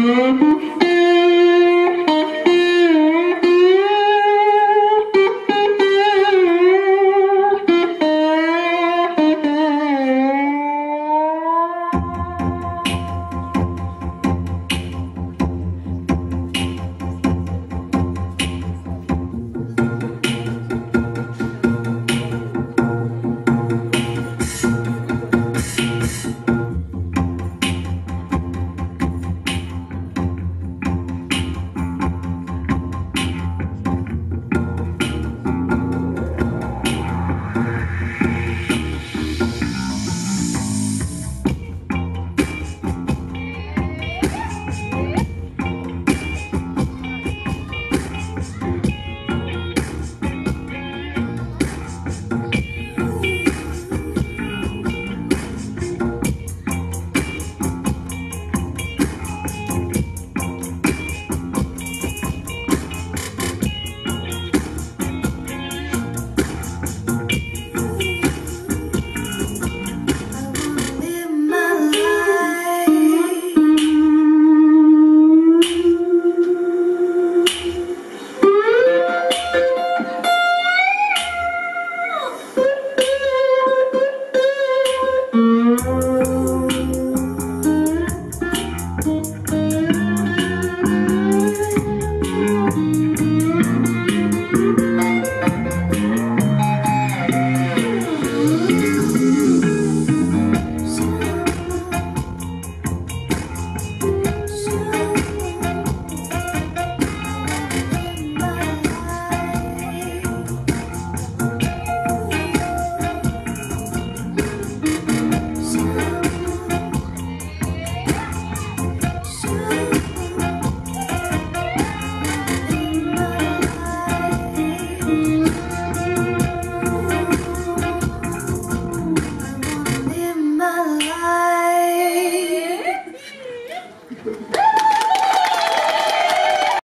Música Thank you.